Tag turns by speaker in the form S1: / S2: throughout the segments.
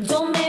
S1: Don't make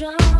S1: strong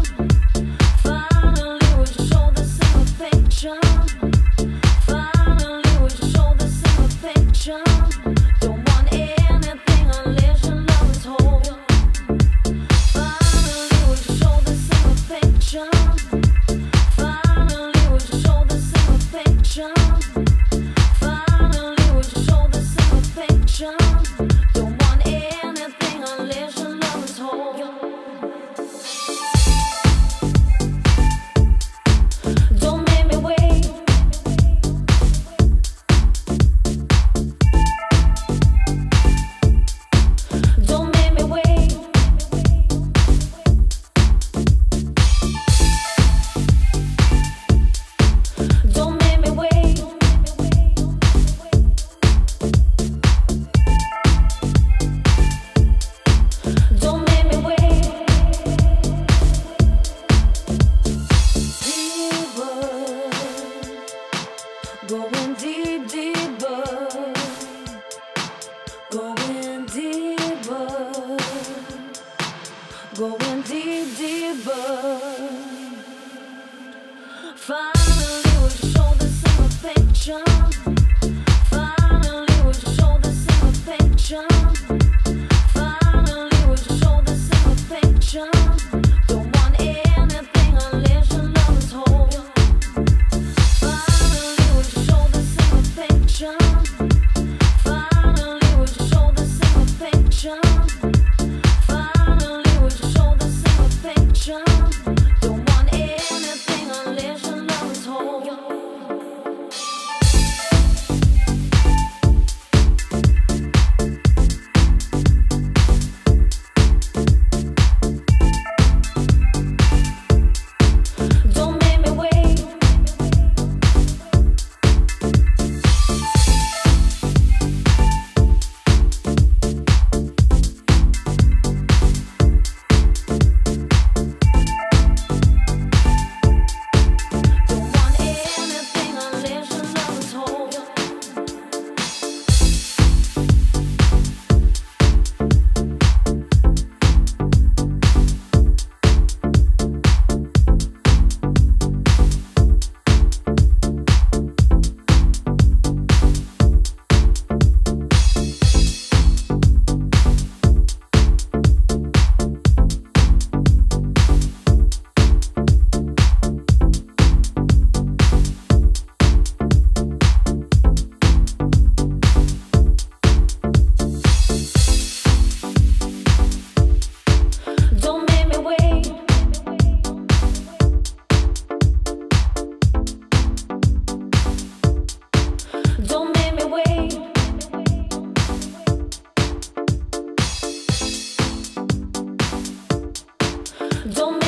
S1: Finally, deeper, going the same affection. Don't